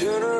Turn around,